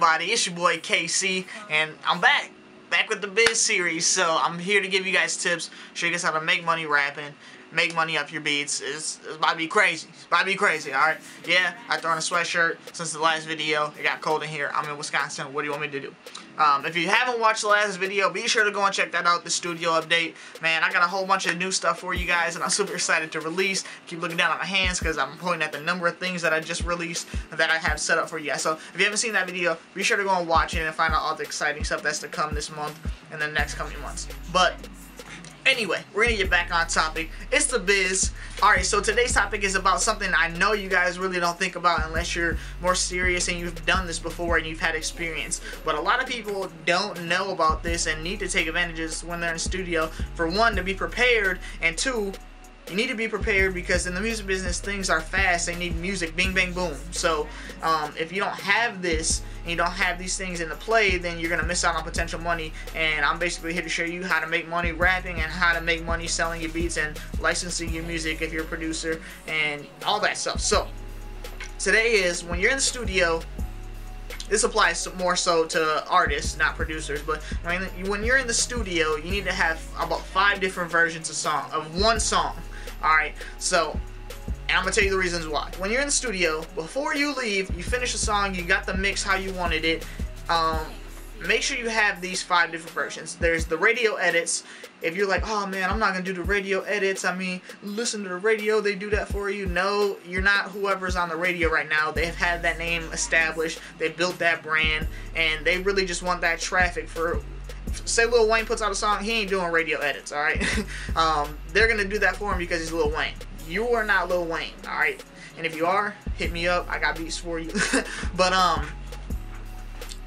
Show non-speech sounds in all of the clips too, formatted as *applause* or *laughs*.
everybody? It's your boy KC, and I'm back. Back with the Biz series. So I'm here to give you guys tips, show you guys how to make money rapping, make money off your beats. It's, it's about to be crazy. It's about to be crazy, alright? Yeah, I throw on a sweatshirt since the last video. It got cold in here. I'm in Wisconsin. What do you want me to do? Um, if you haven't watched the last video, be sure to go and check that out, the studio update. Man, I got a whole bunch of new stuff for you guys, and I'm super excited to release. Keep looking down at my hands because I'm pointing at the number of things that I just released that I have set up for you guys. So if you haven't seen that video, be sure to go and watch it and find out all the exciting stuff that's to come this month and the next coming months. But Anyway, we're gonna get back on topic. It's the biz. Alright, so today's topic is about something I know you guys really don't think about unless you're more serious and you've done this before and you've had experience. But a lot of people don't know about this and need to take advantages when they're in studio. For one, to be prepared, and two, you need to be prepared because in the music business things are fast they need music bing bang boom so um, if you don't have this and you don't have these things into play then you're gonna miss out on potential money and I'm basically here to show you how to make money rapping and how to make money selling your beats and licensing your music if you're a producer and all that stuff so today is when you're in the studio this applies more so to artists, not producers. But when you're in the studio, you need to have about five different versions of song of one song. Alright, so, and I'm to tell you the reasons why. When you're in the studio, before you leave, you finish a song, you got the mix how you wanted it, um, make sure you have these five different versions. There's the radio edits. If you're like, oh man, I'm not to do the radio edits. I mean, listen to the radio, they do that for you. No, you're not whoever's on the radio right now. They've had that name established. They built that brand. And they really just want that traffic for say Lil Wayne puts out a song, he ain't doing radio edits, alright? *laughs* um, they're gonna do that for him because he's Lil Wayne. You are not Lil Wayne, alright? And if you are, hit me up. I got beats for you. *laughs* but um,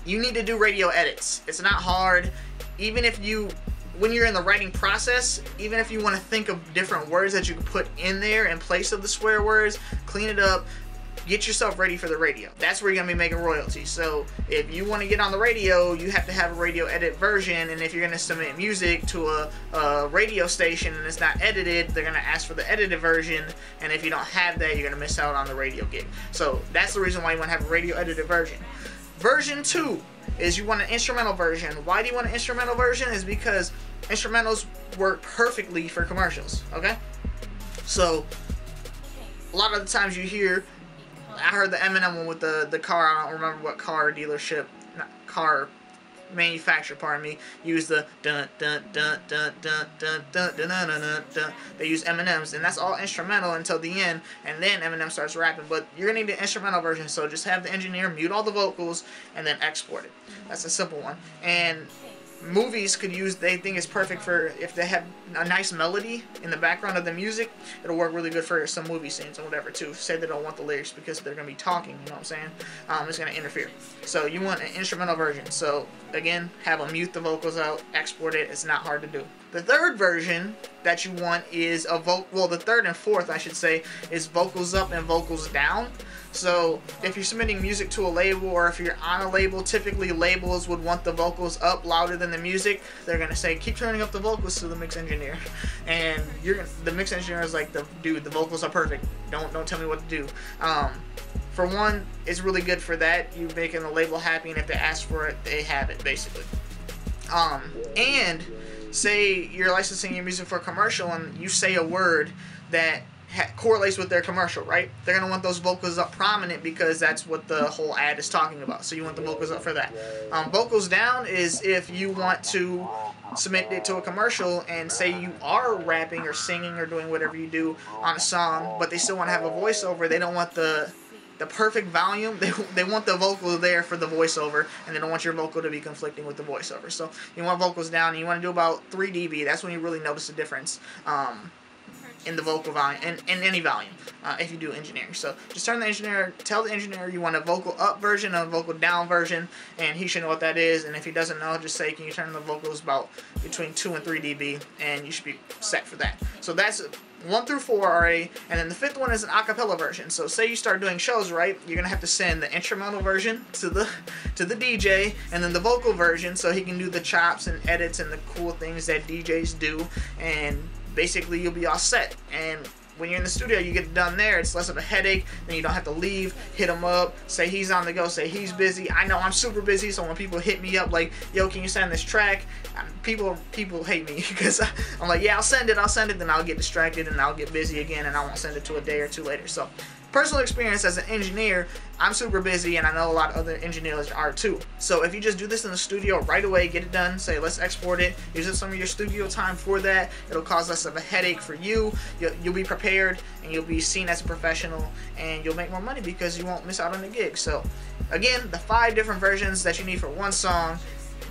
you need to do radio edits. It's not hard. Even if you, when you're in the writing process, even if you want to think of different words that you can put in there in place of the swear words, clean it up, get yourself ready for the radio. That's where you're gonna be making royalties. So if you want to get on the radio, you have to have a radio edit version. And if you're gonna submit music to a, a, radio station and it's not edited, they're gonna ask for the edited version. And if you don't have that, you're gonna miss out on the radio gig. So that's the reason why you want to have a radio edited version. Version two is you want an instrumental version. Why do you want an instrumental version? Is because instrumentals work perfectly for commercials. Okay, so a lot of the times you hear I heard the Eminem one with the the car. I don't remember what car dealership, not car manufacturer, pardon me, use the dun dun dun dun dun dun dun dun dun dun dun. They use Eminems, and that's all instrumental until the end, and then Eminem starts rapping. But you're gonna need the instrumental version, so just have the engineer mute all the vocals and then export it. That's a simple one. And movies could use they think is perfect for if they have a nice melody in the background of the music it'll work really good for some movie scenes and whatever too. Say they don't want the lyrics because they're gonna be talking you know what i'm saying? Um, it's gonna interfere. So you want an instrumental version. So again have them mute the vocals out export it. It's not hard to do the third version that you want is a vocal well the third and fourth i should say is vocals up and vocals down so if you're submitting music to a label or if you're on a label, typically labels would want the vocals up louder than the music. They're gonna say, keep turning up the vocals to the mix engineer. And you're the mix engineer is like, the dude, the vocals are perfect. Don't don't tell me what to do. Um, for one, it's really good for that. You're making the label happy, and if they ask for it, they have it basically. Um, and say you're licensing your music for a commercial, and you say a word that correlates with their commercial, right? They're gonna want those vocals up prominent because that's what the whole ad is talking about. So you want the vocals up for that. Um, vocals down is if you want to submit it to a commercial and say you are rapping or singing or doing whatever you do on a song, but they still want to have a voiceover. They don't want the the perfect volume. *laughs* They, they want the vocal there for the voiceover, and they don't want your vocal to be conflicting with the voiceover. So you want vocals down, and you want to do about 3 dB. That's when you really notice the difference. Um, in the vocal volume, in, in any volume, uh, if you do engineering. So just turn the engineer, tell the engineer you want a vocal up version, a vocal down version, and he should know what that is. And if he doesn't know, just say, can you turn the vocals about between 2 and 3 dB, and you should be set for that. So that's one through four already, and then the fifth one is an acapella version. So say you start doing shows, right? You're gonna have to send the instrumental version to the *laughs* to the DJ, and then the vocal version, so he can do the chops and edits and the cool things that DJs do, and basically you'll be all set. And when you're in the studio, you get it done there. It's less of a headache. Then you don't have to leave, hit him up, say he's on the go, say he's busy. I know I'm super busy, so when people hit me up like, "Yo, can you send this track?" Um, people people hate me *laughs* because I'm like, "Yeah, I'll send it. I'll send it." Then I'll get distracted and I'll get busy again, and I won't send it to a day or two later. So personal experience as an engineer, I'm super busy and I know a lot of other engineers are too. So if you just do this in the studio right away, get it done, say let's export it, use some of your studio time for that, it'll cause less of a headache for you, you'll, you'll be prepared and you'll be seen as a professional and you'll make more money because you won't miss out on the gig. So again, the five different versions that you need for one song,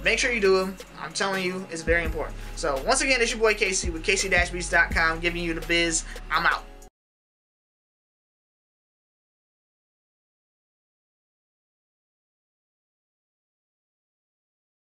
Make sure you do them. I'm telling you, it's very important. So once again, it's your boy KC with KC-Beatz.com giving you the biz. I'm out.